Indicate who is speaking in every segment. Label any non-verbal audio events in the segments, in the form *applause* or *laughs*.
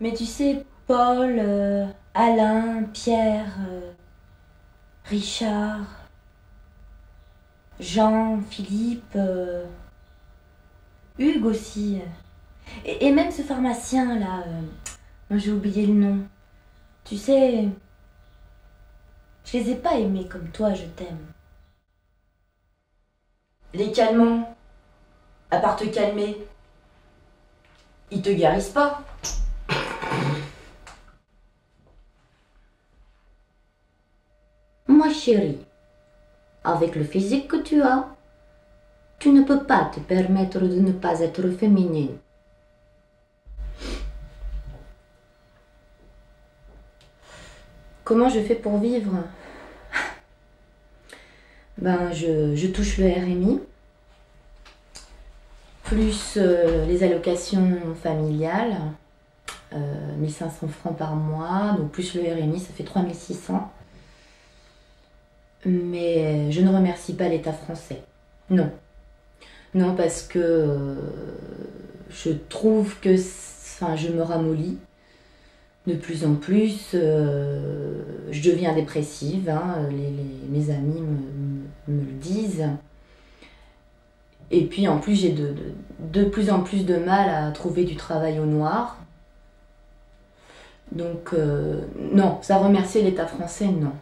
Speaker 1: Mais tu sais, Paul, euh, Alain, Pierre, euh, Richard, Jean, Philippe, euh, Hugues aussi. Et, même ce pharmacien là, j'ai oublié le nom. Tu sais, je les ai pas aimés comme toi, je t'aime.
Speaker 2: Les calmants, à part te calmer, ils te guérissent pas.
Speaker 3: Chérie, avec le physique que tu as, tu ne peux pas te permettre de ne pas être féminine.
Speaker 1: Comment je fais pour vivre? Ben, je, touche le RMI, plus euh, les allocations familiales, euh, 1500 francs par mois, donc plus le RMI, ça fait 3600. Mais je ne remercie pas l'État français. Non. Non, parce que euh, je trouve que je me ramollis de plus en plus. euh, je deviens dépressive, hein, mes amis me, le disent. Et puis en plus, j'ai de plus en plus de mal à trouver du travail au noir. Donc, euh, non, ça remercier l'État français, non.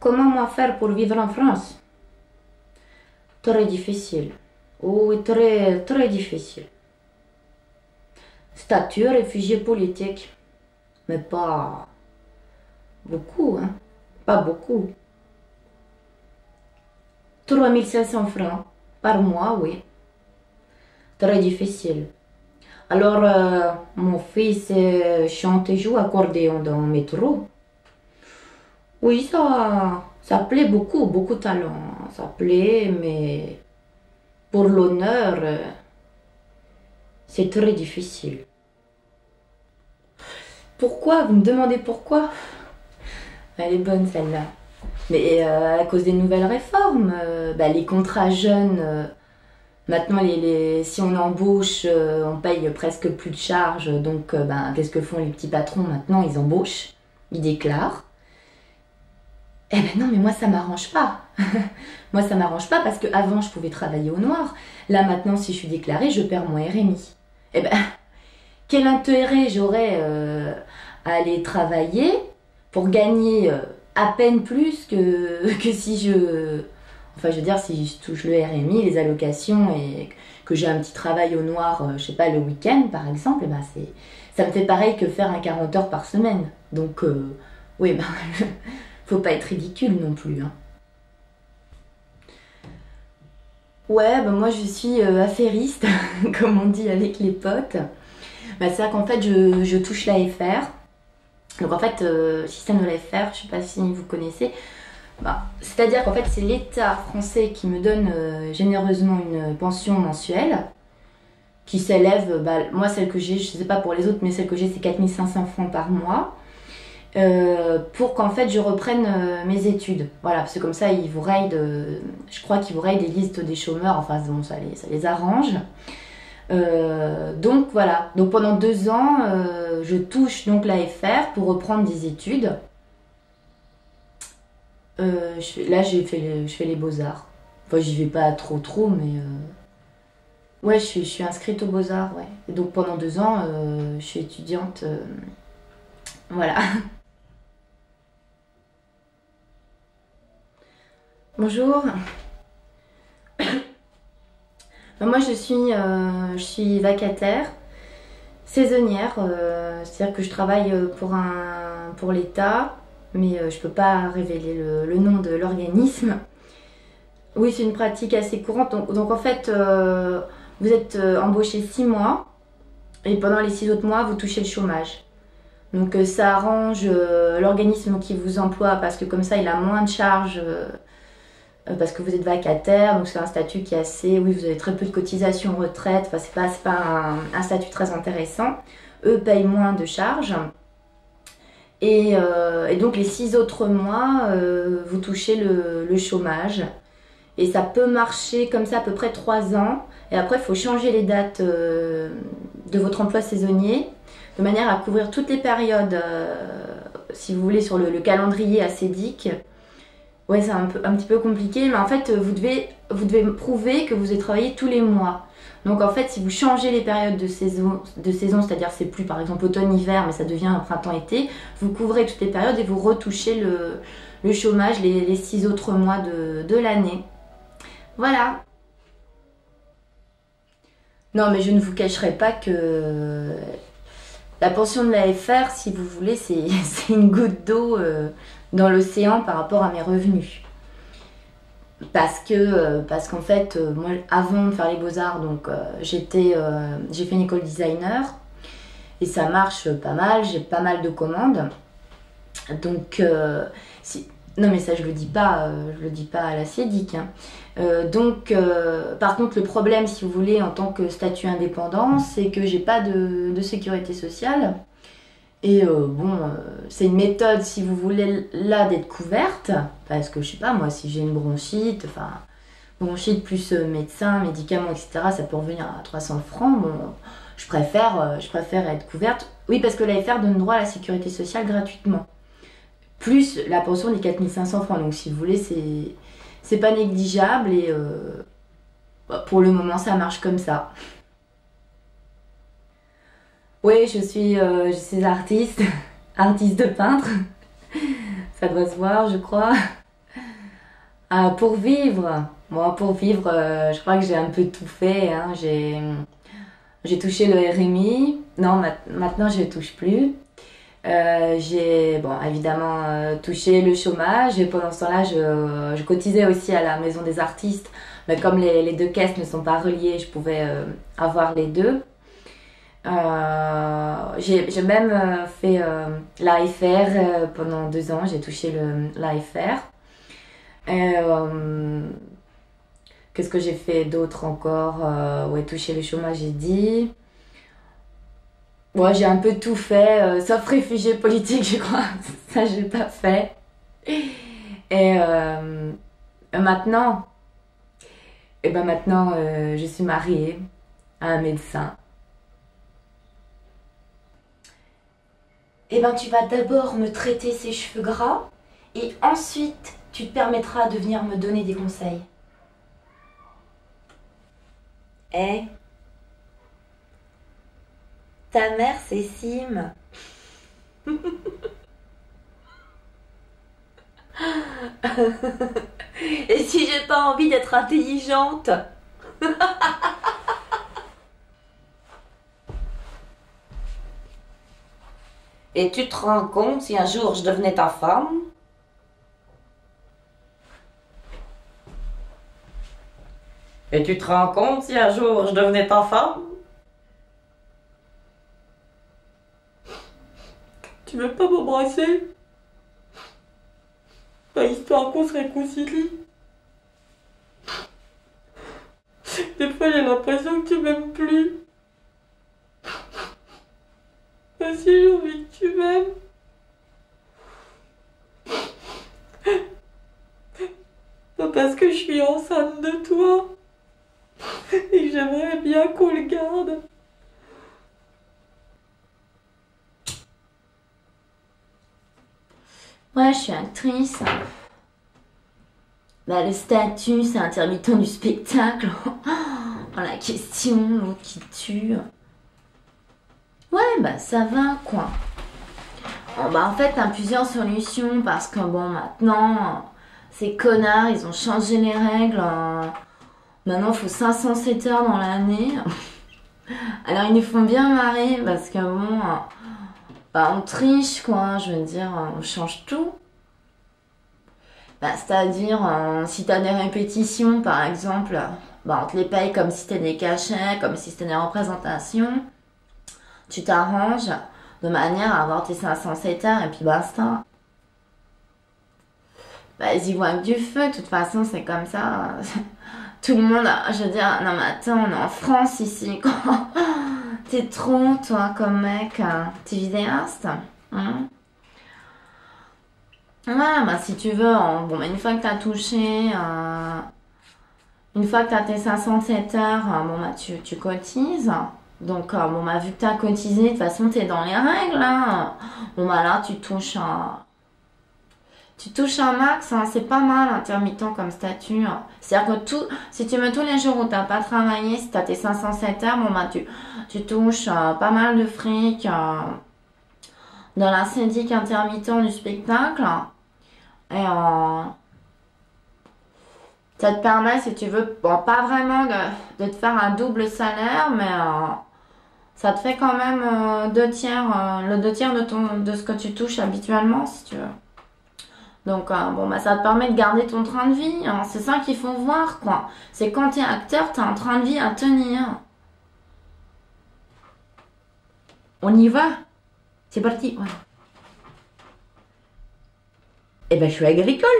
Speaker 3: Comment moi faire pour vivre en France? Très difficile. Oui, très, très difficile. Statut réfugié politique. Mais pas beaucoup, hein. Pas beaucoup. 3500 francs par mois, oui. Très difficile. Alors, euh, mon fils euh, chante et joue accordéon dans le métro. Oui, ça, ça plaît beaucoup, beaucoup de talent. Ça plaît, mais pour l'honneur, euh, c'est très difficile.
Speaker 1: Pourquoi? Vous me demandez pourquoi? Elle est bonne celle-là. Mais euh, à cause des nouvelles réformes, euh, bah, les contrats jeunes, maintenant si on embauche, on paye presque plus de charges. Donc ben, qu'est-ce que font les petits patrons maintenant? Ils embauchent, ils déclarent. Eh ben non, mais moi ça m'arrange pas. *laughs* moi ça m'arrange pas parce qu'avant je pouvais travailler au noir. Là maintenant, si je suis déclarée, je perds mon RMI. Eh ben, *laughs* quel intérêt j'aurais euh, à aller travailler pour gagner euh, à peine plus que, *laughs* que si je. Enfin, je veux dire, si je touche le RMI, les allocations et que j'ai un petit travail au noir, euh, je sais pas, le week-end par exemple, eh ben c'est, ça me fait pareil que faire un 40 heures par semaine. Donc, euh, oui, ben, faut pas être ridicule non plus. hein. Ouais, ben moi je suis euh, affairiste, *laughs* comme on dit avec les potes. Bah, c'est vrai qu'en fait, je, je touche l'AFR. Donc en fait, euh, système de l'AFR, je sais pas si vous connaissez. Bah, C'est-à-dire qu'en fait, c'est l'État français qui me donne euh, généreusement une pension mensuelle qui s'élève, bah, moi celle que j'ai, je sais pas pour les autres, mais celle que j'ai c'est 4500 francs par mois. Euh, pour qu'en fait je reprenne euh, mes études. Voilà, parce que comme ça, ils vous rayent de, je crois qu'ils vous rayent des listes des chômeurs, enfin bon, ça les, ça les arrange. Euh, donc voilà, donc pendant deux ans, euh, je touche donc l'AFR pour reprendre des études. Euh, là, j'ai fait je fais les beaux-arts. Enfin, j'y vais pas trop trop, mais... euh, Ouais, je suis, inscrite aux beaux-arts, ouais. Donc pendant deux ans, euh, je suis étudiante. euh, Voilà. *laughs* Bonjour. *coughs* Moi, je suis, euh, je suis vacataire, saisonnière, euh, c'est-à-dire que je travaille euh, pour, l'État, mais je peux pas révéler le, nom de l'organisme. Oui, c'est une pratique assez courante. Donc, en fait, vous êtes embauché six mois et pendant les six autres mois, vous touchez le chômage. Donc ça arrange l'organisme qui vous emploie parce que comme ça, il a moins de charges parce que vous êtes vacataire. Donc c'est un statut qui est assez... Oui, vous avez très peu de cotisations retraite. Enfin, c'est pas, pas un, statut très intéressant. Eux payent moins de charges. Et, euh, donc les six autres mois, euh, vous touchez le, chômage. Et ça peut marcher comme ça à peu près trois ans. Et après, il faut changer les dates euh, de votre emploi saisonnier de manière à couvrir toutes les périodes, euh, si vous voulez, sur le, calendrier acédique. Ouais, c'est un, un petit peu compliqué, mais en fait, vous devez, vous devez prouver que vous avez travaillé tous les mois. Donc en fait, si vous changez les périodes de saison, de saison c'est-à-dire c'est plus par exemple automne-hiver, mais ça devient printemps-été, vous couvrez toutes les périodes et vous retouchez le, chômage les, six autres mois de, de l'année. Voilà. Non, mais je ne vous cacherai pas que la pension de l'AFR, si vous voulez, *laughs* c'est une goutte d'eau euh, dans l'océan par rapport à mes revenus. Parce que euh, parce qu'en fait euh, moi avant de faire les beaux arts donc euh, j'étais j'ai fait une école designer. Et ça marche pas mal j'ai pas mal de commandes. Donc si non mais ça je le dis pas je le dis pas à la CEDIC hein. donc par contre le problème si vous voulez en tant que statut indépendant c'est que j'ai pas de, de sécurité sociale et euh, bon, euh, c'est une méthode, si vous voulez, là, d'être couverte. Parce que, je sais pas, moi, si j'ai une bronchite, enfin, bronchite plus euh, médecin, médicaments, etc., ça peut revenir à 300 francs. Bon, je préfère, être couverte. Oui, parce que l'AFR donne droit à la sécurité sociale gratuitement. Plus la pension des 4500 francs. Donc, si vous voulez, c'est, c'est pas négligeable. Et bah, pour le moment, ça marche comme ça. Oui, je suis, euh, je suis artiste, *laughs* artiste de peintre. *laughs* Ça doit se voir, je crois. Ah, pour vivre, moi, pour vivre, euh, je crois que j'ai un peu tout fait. Hein. J'ai, j'ai touché le RMI. Non, maintenant, je ne touche plus. Euh, j'ai, bon, évidemment, touché le chômage. Et pendant ce temps-là, je, je, cotisais aussi à la Maison des artistes. Mais comme les, les deux caisses ne sont pas reliées, je pouvais avoir les deux. Euh, j'ai même euh, fait euh, l'AFR pendant deux ans, j'ai touché l'AFR. Qu'est-ce que j'ai fait d'autre encore Ouais, toucher le chômage, j'ai dit. Ouais, j'ai un peu tout fait, sauf réfugié politique, *laughs* je crois. Ça, j'ai pas fait. Et maintenant, et ben maintenant, je suis mariée à un médecin.
Speaker 3: Eh ben tu vas d'abord me traiter ces cheveux gras et ensuite tu te permettras de venir me donner des conseils.
Speaker 1: Eh? Ta mère c'est Sim. *laughs* et si j'ai pas envie d'être intelligente? *laughs* Et tu te rends compte si un jour je devenais ta femme? Et tu te rends compte si un jour je devenais ta femme?
Speaker 2: Tu veux pas m'embrasser? Pas histoire qu'on se réconcilie. Des fois j'ai l'impression que tu m'aimes plus. Si j'ai envie que tu m'aimes. Parce que je suis enceinte de toi. Et j'aimerais bien qu'on le garde.
Speaker 1: Ouais, je suis actrice. Bah, le statut, c'est intermittent du spectacle. Oh, la question, l'autre qui tue. Bah ça va quoi. bah en fait, t'as plusieurs solutions parce que bon, maintenant, ces connards, ils ont changé les règles. Maintenant, il faut 507 heures dans l'année. *laughs* Alors, ils nous font bien marrer parce que bon, bah, on triche quoi, je veux dire, on change tout. Bah, c'est-à-dire, euh, si t'as des répétitions par exemple, bah, on te les paye comme si c'était des cachets, comme si c'était des représentations tu t'arranges de manière à avoir tes 507 heures et puis basta. Bah, ils y voient du feu, de toute façon, c'est comme ça. *laughs* Tout le monde, je veux dire, non mais attends, on est en France ici. *laughs* T'es trop, toi, comme mec. T'es vidéaste hein Ouais, bah si tu veux, bon, bah, une fois que t'as touché, euh, une fois que t'as tes 507 heures, bon, bah tu, tu cotises. Donc, euh, bon, bah, vu que t'as cotisé, de toute façon, t'es dans les règles, hein. Bon, bah, là, tu touches un. Tu touches un max, hein, c'est pas mal, intermittent comme statut. hein. C'est-à-dire que tout, si tu mets tous les jours où t'as pas travaillé, si t'as tes 507 heures, bon, bah, tu, tu touches euh, pas mal de fric euh, dans la syndic intermittent du spectacle. Et euh, ça te permet, si tu veux, bon, pas vraiment de, de te faire un double salaire, mais ça te fait quand même euh, deux tiers, euh, le deux tiers de, ton, de ce que tu touches habituellement, si tu veux. Donc, euh, bon, bah, ça te permet de garder ton train de vie. hein. C'est ça qu'il faut voir, quoi. C'est quand t'es acteur, t'as un train de vie à tenir. On y va C'est parti. Eh ben, je suis agricole.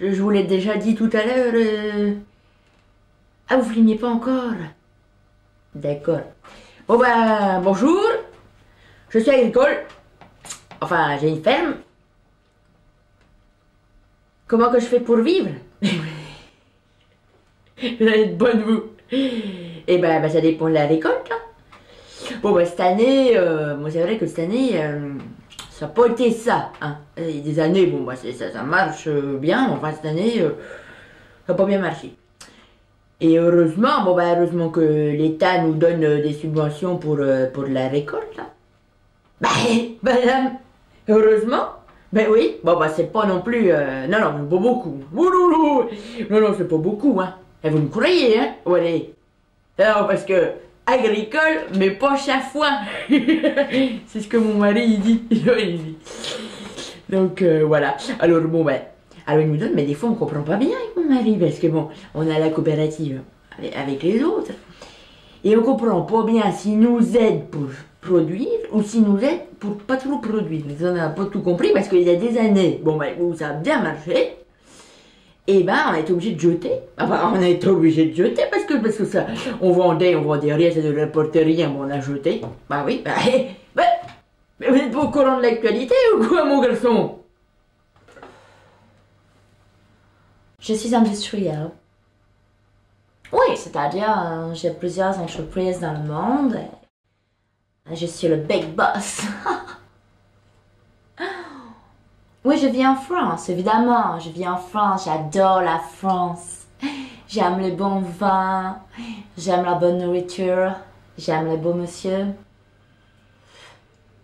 Speaker 1: Je, vous l'ai déjà dit tout à l'heure. Ah, vous filmiez pas encore D'accord. Bon, ben, bonjour. Je suis agricole. Enfin, j'ai une ferme. Comment que je fais pour vivre? *laughs* Vous allez être bonne, vous. Eh ben, ben, ça dépend de la récolte. hein. Bon, ben, cette année, euh, moi, c'est vrai que cette année, euh, ça n'a pas été ça. Hein. Des années, bon, bah, c'est- ça, ça marche euh, bien, mais enfin, cette année, euh, ça n'a pas bien marché. Et heureusement, bon, bah, heureusement que l'État nous donne euh, des subventions pour, euh, pour la récolte. là. Bah, *laughs* madame, heureusement. Ben oui, bon, bah, c'est pas non plus. euh, non, non, pas beaucoup. Non, non, c'est pas beaucoup, hein. Et vous me croyez, hein allez. Non, parce que agricole, mais pas chafouin. *laughs* c'est ce que mon mari *laughs* il dit. Donc euh, voilà. Alors bon ben, alors il nous donne, mais des fois on comprend pas bien avec mon mari parce que bon, on a la coopérative avec, les autres et on comprend pas bien s'il nous aide pour produire ou s'il nous aide pour pas trop produire. On n'a pas tout compris parce qu'il y a des années, bon ben où ça a bien marché. Et ben, on été obligé de jeter. Enfin, on a été obligé de jeter parce que, parce que ça, on vendait, on vendait rien, ça ne rapportait rien, bon, on a jeté. Bah oui, bah, *laughs* mais vous êtes pas au courant de l'actualité ou quoi, mon garçon?
Speaker 4: Je suis industrielle. Oui, c'est-à-dire, euh, j'ai plusieurs entreprises dans le monde. et Je suis le big boss. *laughs* oui, je vis en France, évidemment. Je vis en France, j'adore la France. J'aime les bons vins, j'aime la bonne nourriture, j'aime les beaux monsieur.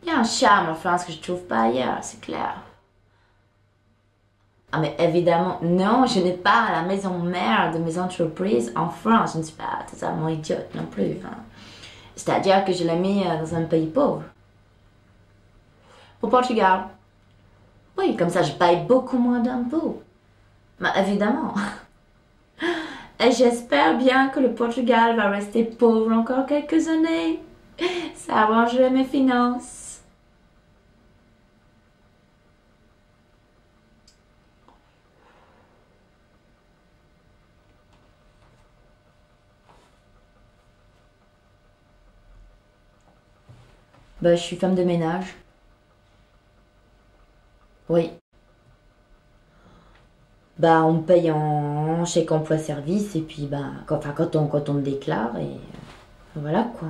Speaker 4: Il y a un charme en France que je trouve pas ailleurs, c'est clair. Ah mais évidemment, non, je n'ai pas la maison mère de mes entreprises en France. Je ne suis pas totalement idiote non plus. hein. C'est-à-dire que je l'ai mis euh, dans un pays pauvre. Au Portugal. Oui, comme ça je paye beaucoup moins d'impôts. Mais évidemment. *laughs* Et j'espère bien que le Portugal va rester pauvre encore quelques années. Ça arrangerait mes finances. Bah, je suis femme de ménage. Oui. Bah, on me paye en chèque emploi-service et puis, bah, quand, enfin, quand on, quand on me déclare et euh, voilà quoi.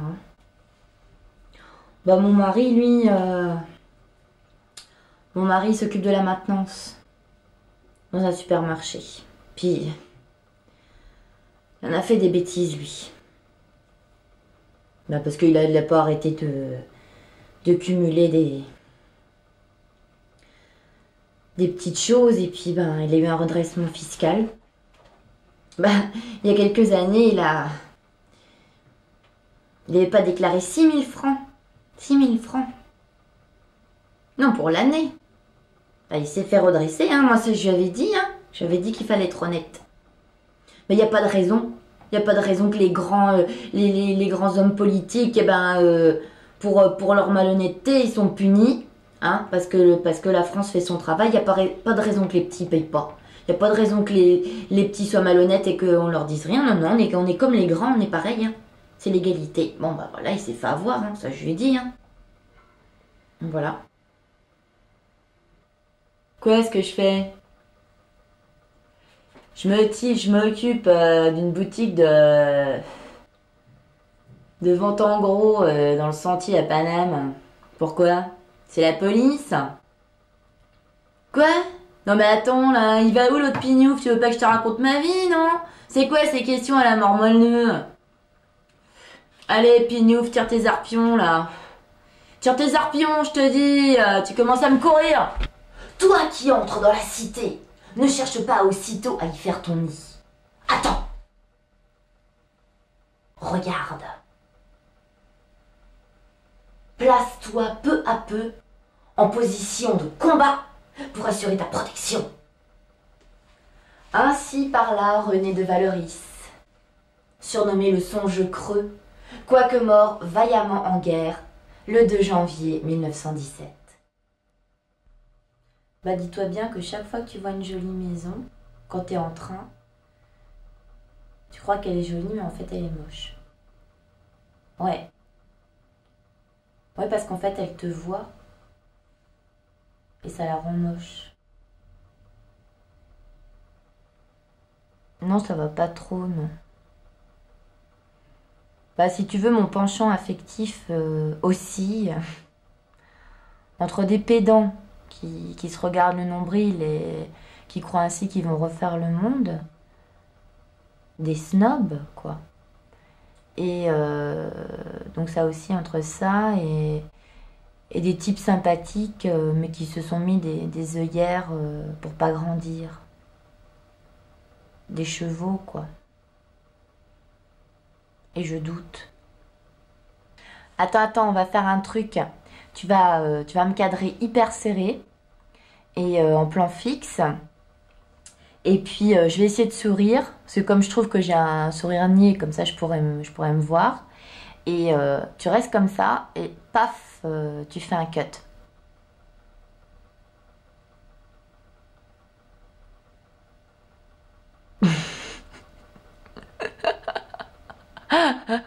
Speaker 4: Bah, mon mari, lui, euh, mon mari s'occupe de la maintenance dans un supermarché. Puis, il en a fait des bêtises, lui. Bah, parce qu'il a, il a pas arrêté de, de cumuler des, des petites choses et puis ben il a eu un redressement fiscal. Ben, il y a quelques années, il a. Il n'avait pas déclaré 6000 francs. 6000 francs. Non, pour l'année. Ben, il s'est fait redresser, hein. Moi, je lui avais dit, hein. Je lui avais dit qu'il fallait être honnête. Mais il n'y a pas de raison. Il n'y a pas de raison que les grands, euh, les grands hommes politiques, eh ben, euh, pour, euh, pour leur malhonnêteté, ils sont punis. Hein, parce, que, parce que la France fait son travail, il n'y a pas, de raison que les petits payent pas. Il n'y a pas de raison que les, les petits soient malhonnêtes et qu'on leur dise rien. Non, non, on est, on est comme les grands, on est pareil. hein. C'est l'égalité. Bon, bah voilà, il s'est fait avoir, hein, ça je lui ai dit. Hein. Voilà. Quoi est-ce que je fais? Je me je m'occupe euh, d'une boutique de
Speaker 1: Devant ton gros, euh, dans le sentier à Paname. Pourquoi? C'est la police? Quoi? Non mais attends là, il va où l'autre pignouf? Tu veux pas que je te raconte ma vie, non? C'est quoi ces questions à la mort Allez, pignouf, tire tes arpions là. Tire tes arpions, je te dis, euh, tu commences à me courir.
Speaker 3: Toi qui entres dans la cité, ne cherche pas aussitôt à y faire ton nid. Attends. Regarde. Place-toi peu à peu en position de combat pour assurer ta protection.
Speaker 1: Ainsi parla René de Valeris, surnommé le songe creux, quoique mort vaillamment en guerre le 2 janvier 1917. Bah dis-toi bien que chaque fois que tu vois une jolie maison, quand tu es en train, tu crois qu'elle est jolie mais en fait elle est moche. Ouais. Ouais parce qu'en fait elle te voit et ça la rend moche. Non, ça va pas trop, non. Bah, si tu veux, mon penchant affectif euh, aussi. *laughs* Entre des pédants qui, qui, se regardent le nombril et qui croient ainsi qu'ils vont refaire le monde. Des snobs, quoi. Et euh, donc ça aussi entre ça et, des types sympathiques euh, mais qui se sont mis des, des œillères euh, pour pas grandir. Des chevaux, quoi. Et je doute. Attends, attends, on va faire un truc. Tu vas, tu vas me cadrer hyper serré et en plan fixe. Et puis euh, je vais essayer de sourire, parce que comme je trouve que j'ai un sourire niais, comme ça je pourrais me, je pourrais me voir. Et euh, tu restes comme ça, et paf, euh, tu fais un cut. *laughs*